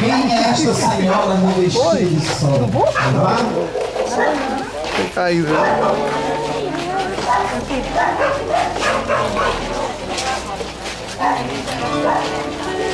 Quem é esta Senhora no vestido de sol. Tá Aí Caiu, Thank.